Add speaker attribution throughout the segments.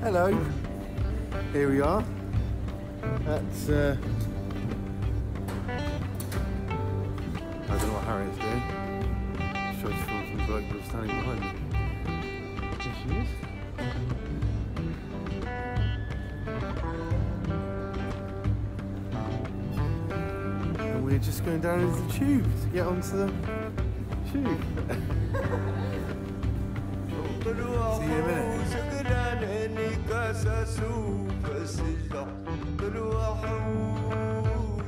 Speaker 1: Hello, here we are. That's uh, I don't know what Harriet's doing. She's trying to film some bloke that's standing behind me. There she is. And we're just going down into the tube to get onto the
Speaker 2: فيك طلوع سكران عيني كاساس وفسلة طلوع حوس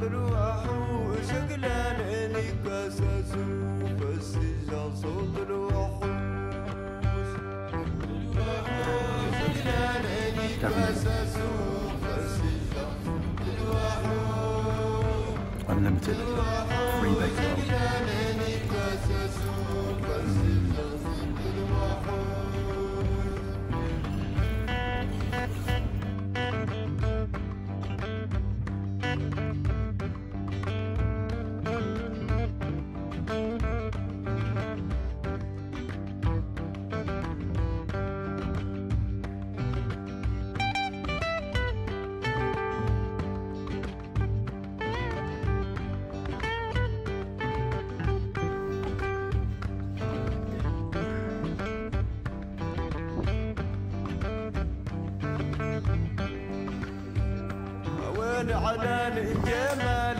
Speaker 2: طلوع حوس صوت طلوع حوس طلوع حوس سكران عيني على الجمال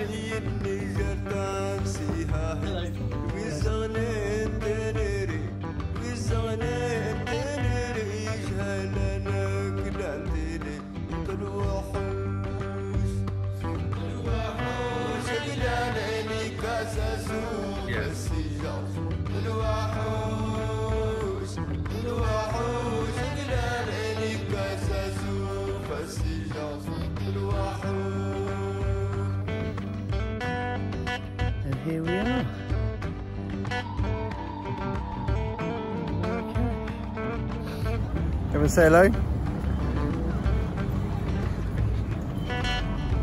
Speaker 1: and say hello.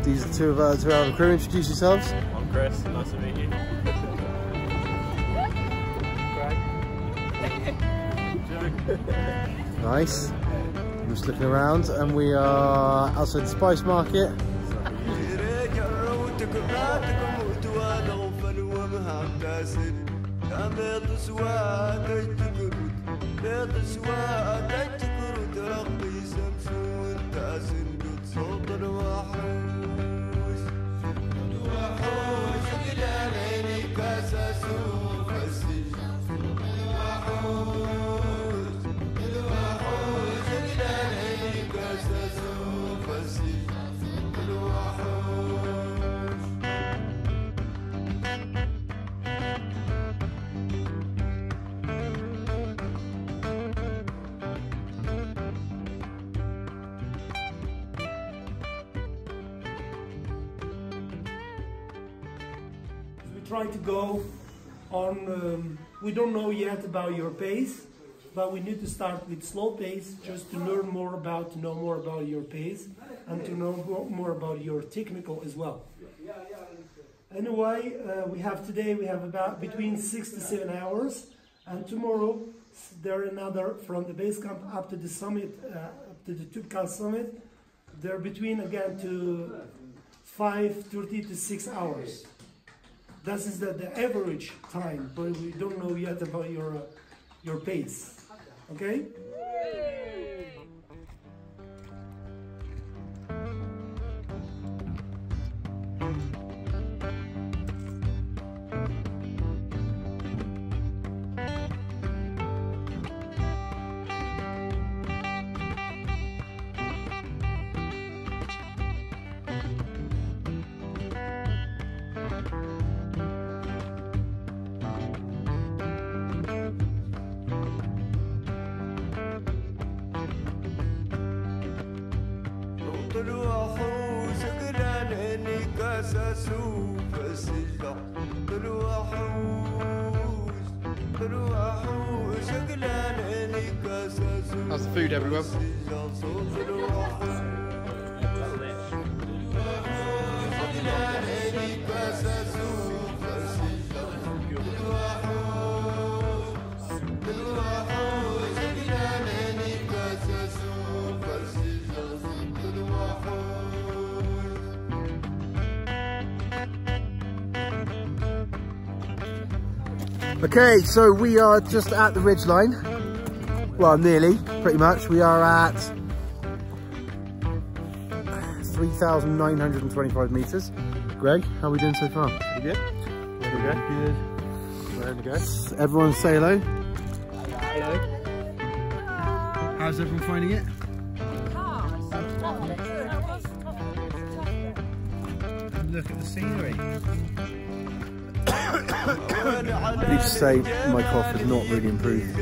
Speaker 1: These are two of our, two of our crew. Introduce yourselves.
Speaker 3: I'm Chris, nice to meet you.
Speaker 1: Nice. I'm just looking around, and we are outside the Spice Market.
Speaker 2: جروتك بلادك موت وانا غفل ومهام تاسر يا بيض سواد تجكروت بيض سواد ترقي سمسون وانت سندوت صدر
Speaker 4: واحد try to go on, um, we don't know yet about your pace, but we need to start with slow pace just to learn more about, to know more about your pace and to know more about your technical as well. Anyway, uh, we have today, we have about between six to seven hours and tomorrow there another from the base camp up to the summit, uh, up to the Toubkal summit. They're between again to 5.30 to 6 hours. That is the, the average time, but we don't know yet about your uh, your pace. Okay?
Speaker 1: food everyone. Okay, so we are just at the ridge line. Well, nearly, pretty much. We are at 3,925 meters. Greg, how are we doing so far?
Speaker 5: Pretty good.
Speaker 1: There we go.
Speaker 5: Good. Where to go?
Speaker 1: Everyone say hello.
Speaker 5: Hello.
Speaker 1: How's everyone finding it?
Speaker 5: Look at the scenery.
Speaker 1: I need to say my cough has not really improved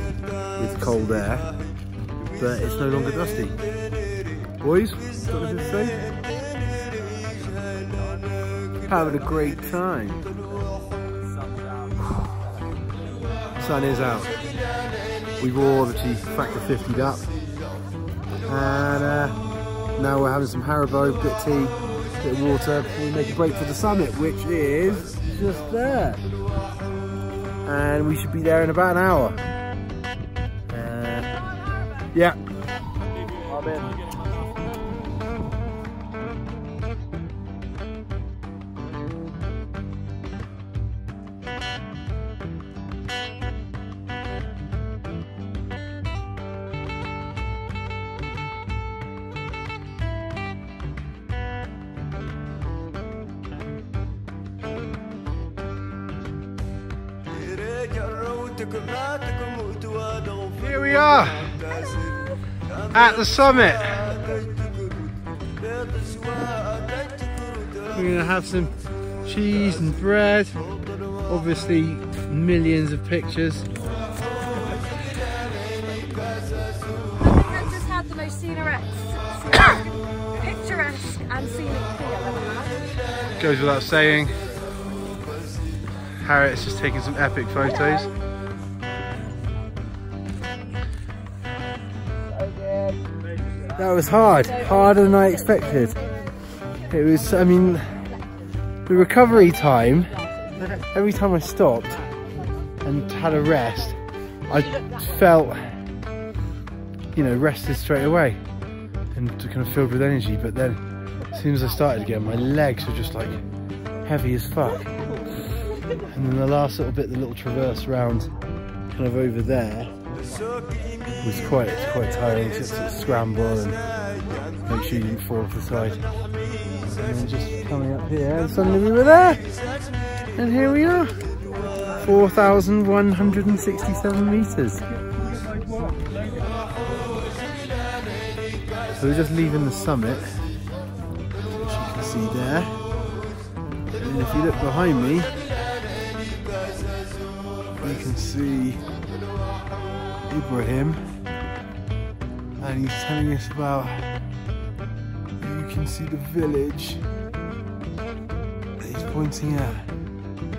Speaker 1: with cold air, but it's no longer dusty. Boys, got anything to say? Having a great time. Sun is out. We've all obviously factor 50'd up. And uh, now we're having some Haribo, bit of tea, bit of water we make a break for the summit, which is just there and we should be there in about an hour. Yeah. Here we are at the summit. We're gonna have some cheese and bread. Obviously, millions of pictures.
Speaker 3: I've just had the most scenic, picturesque and scenic tea I've ever had.
Speaker 1: Goes without saying. Harriet's just taking some epic photos. That was hard, harder than I expected. It was, I mean, the recovery time, every time I stopped and had a rest, I felt, you know, rested straight away and kind of filled with energy. But then, as soon as I started again, my legs were just like heavy as fuck. And then the last little bit, the little traverse round kind of over there was quite quite tiring to sort of scramble and make sure you fall off the side. And then just coming up here and suddenly we were there. And here we are. 4,167 meters. So we're just leaving the summit, which you can see there. And if you look behind me, you can see Ibrahim and he's telling us about you can see the village he's pointing at.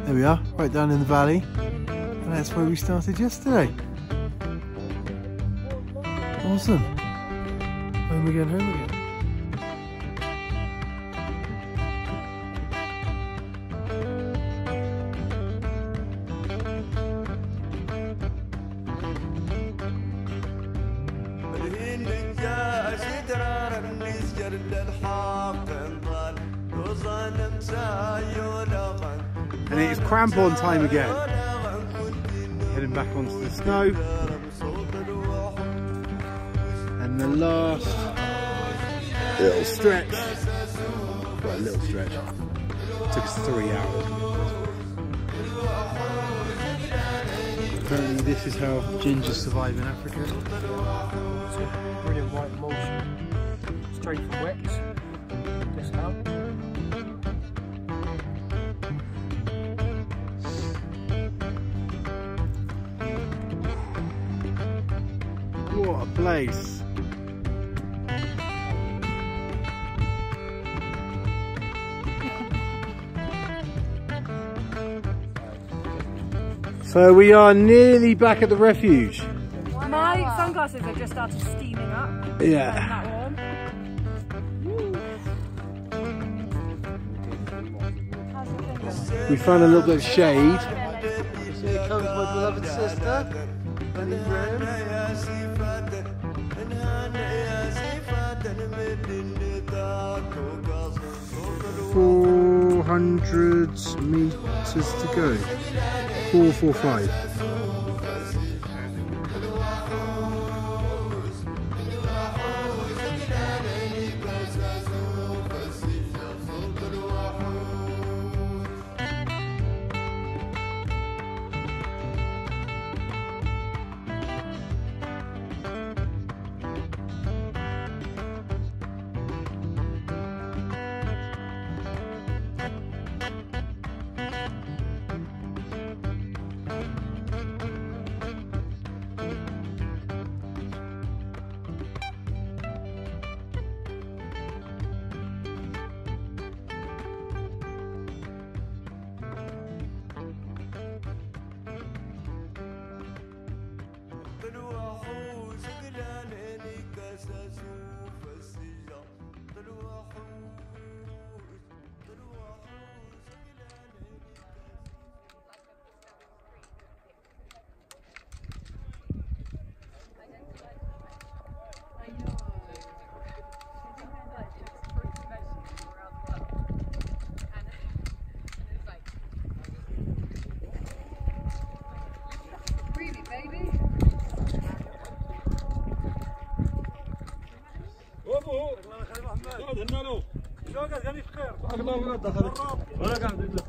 Speaker 1: There we are, right down in the valley and that's where we started yesterday. Awesome. Home again, home again. And it is crampon time again. Heading back onto the snow. And the last little stretch. Well, a little stretch. Took us three hours. Apparently this is how gingers survive in Africa.
Speaker 6: Straight from Wex. Discount.
Speaker 1: What a place. So we are nearly back at the refuge.
Speaker 3: My sunglasses have just started steaming up.
Speaker 1: Yeah. We found a little bit of shade. Here comes my beloved sister, Benny Graham. Four hundred meters to go.
Speaker 5: Four, four, five. الله دخلك. ولا قاعد